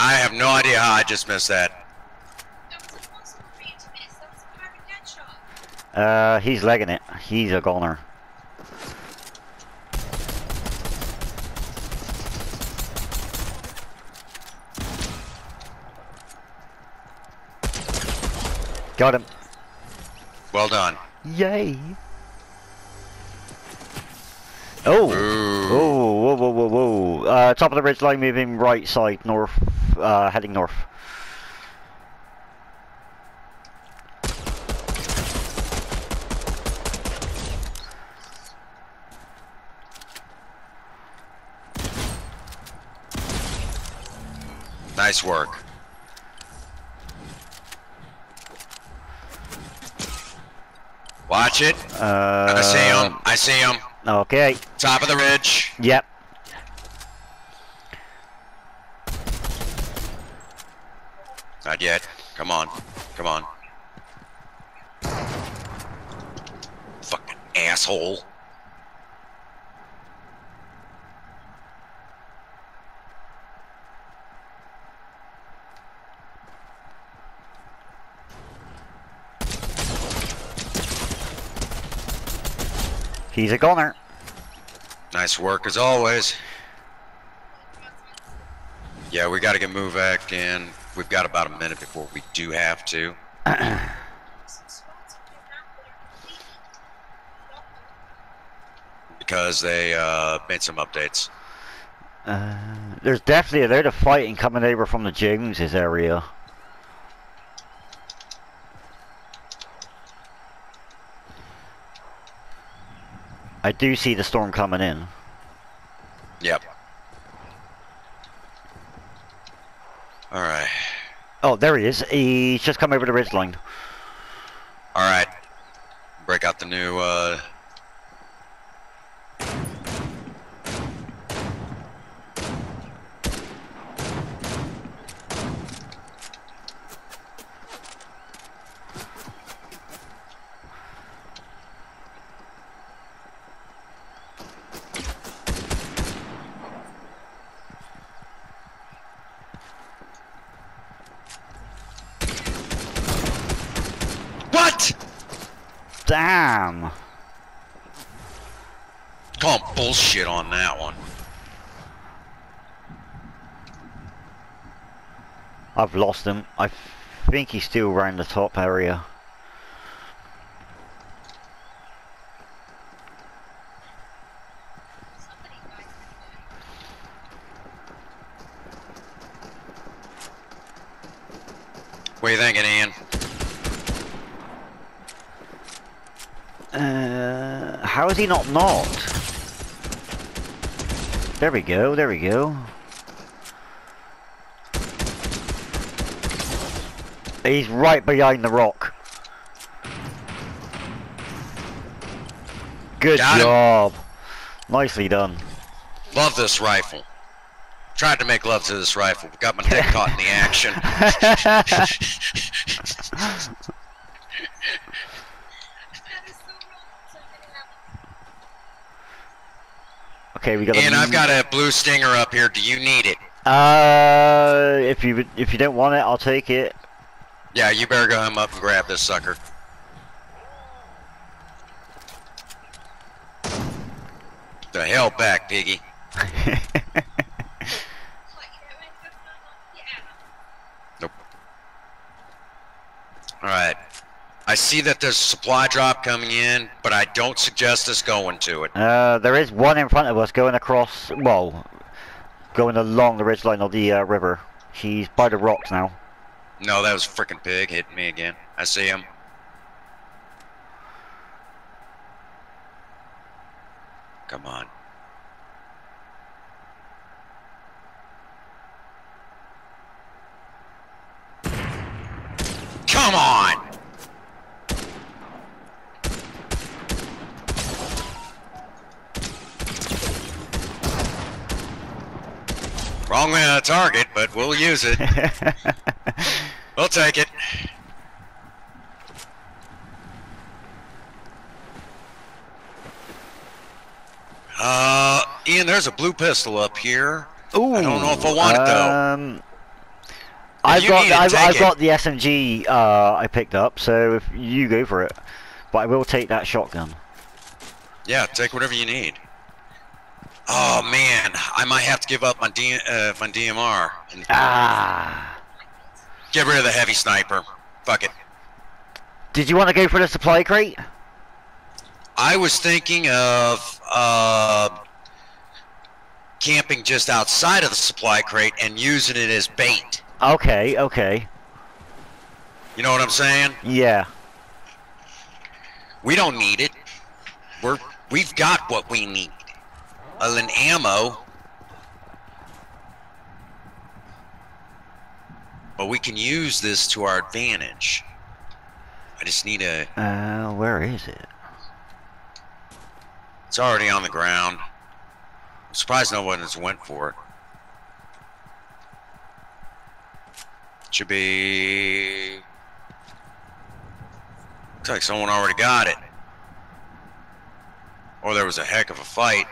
I have no idea how I just missed that. That was impossible for you to miss. That was a perfect headshot. Uh, he's legging it. He's a goner. Got him. Well done. Yay. Oh. Ooh. Oh, whoa, whoa, whoa, whoa. Uh, top of the ridge line moving right side, north, uh, heading north. Nice work. Watch it. Uh, I see him. I see him. Okay. Top of the ridge. Yep. Not yet. Come on. Come on. Fucking asshole. He's a goner. Nice work as always. Yeah, we gotta get move back in. We've got about a minute before we do have to. Some spots on your map that are completely locked. Because they uh, made some updates. Uh, there's definitely a load of fighting coming over from the Joneses area. I do see the storm coming in. Yep. Alright. Oh, there he is. He's just come over the ridge line. Alright. Break out the new, uh... What? Damn! Call bullshit on that one. I've lost him. I think he's still around the top area. What are you thinking, Ian? Uh, how is he not knocked? There we go, there we go. He's right behind the rock. Good Got him. job. Nicely done. Love this rifle. Tried to make love to this rifle. Got my dick caught in the action. That is so wrong. Something happened. Okay, we got. Ian, a, I've got a blue stinger up here. Do you need it? Uh, if you if you don't want it, I'll take it. Yeah, you better go him up and grab this sucker. The hell back, piggy. What, you don't I see that there's a supply drop coming in, but I don't suggest us going to it. Uh, there is one in front of us going across, well, going along the ridgeline of the uh, river. He's by the rocks now. No, that was a freaking pig hitting me again. I see him. Come on. Come on! Wrong uh, target, but we'll use it. We'll take it. Uh, Ian, there's a blue pistol up here. Ooh, I don't know if I want it, though. Um, I've got I've, I've got the SMG uh, I picked up, so if you go for it. But I will take that shotgun. Yeah, take whatever you need. Oh man, I might have to give up my D, uh, my DMR Ah. get rid of the heavy sniper. Fuck it. Did you want to go for the supply crate? I was thinking of uh, camping just outside of the supply crate and using it as bait. Okay, okay. You know what I'm saying? Yeah. We don't need it. We're we've got what we need. Other than ammo. But we can use this to our advantage. I just need a Uh, where is it? it's already on the ground. I'm surprised no one has went for it. Should be Looks like someone already got it. Or there was a heck of a fight.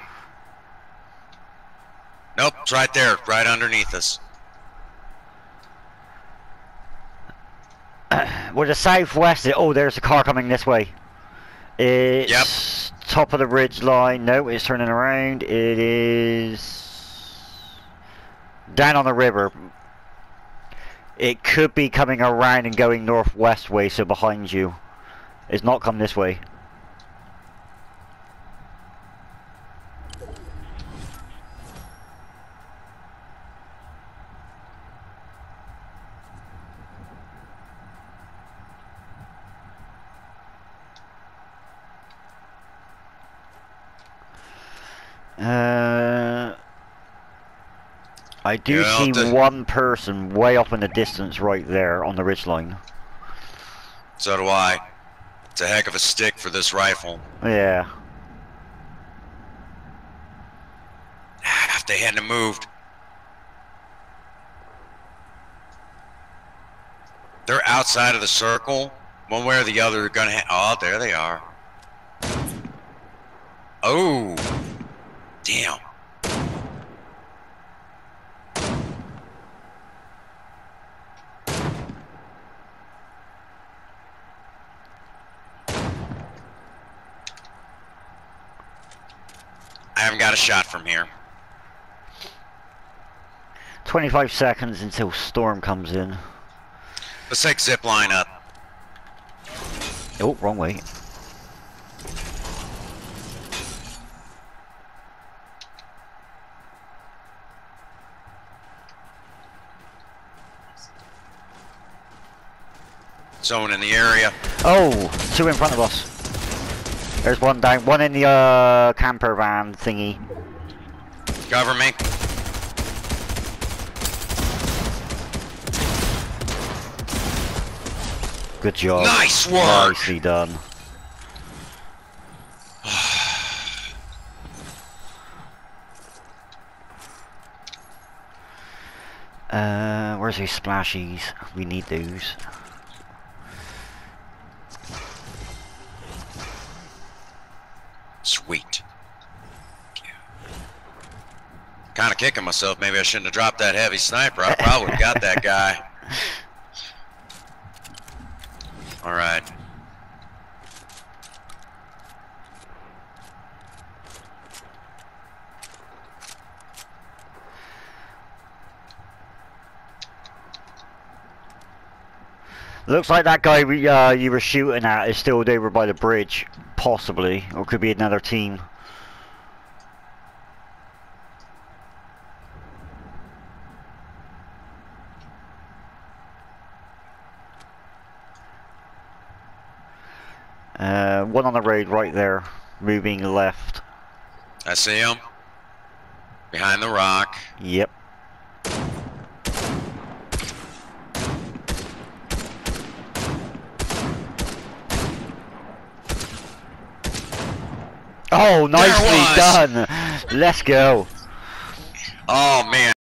Nope, it's right there, right underneath us. Well, the southwest. Oh, there's a car coming this way. It's top of the ridge line. No, it's turning around. It is down on the river. It could be coming around and going northwest way, so behind you. It's not come this way. Uh, I do Yeah, see the- one person way up in the distance right there on the ridge line. So do I. It's a heck of a stick for this rifle. Yeah. If they hadn't moved. They're outside of the circle. One way or the other, they're gonna. Ha- oh, there they are. Oh, damn. I haven't got a shot from here. 25 seconds until storm comes in. Let's take zip line up. Oh, wrong way. Someone in the area. Oh, two in front of us. There's one down, one in the uh, camper van thingy. Cover me. Good job. Nice work. Nicely done. Uh, where's these splashies? We need those. Sweet. Kind of kicking myself. Maybe I shouldn't have dropped that heavy sniper. I probably got that guy. All right. Looks like that guy we, uh, you were shooting at is still over by the bridge, possibly, or could be another team. Uh, one on the road right there, moving left. I see him. Behind the rock. Yep. Oh, nicely done. Let's go. Oh man.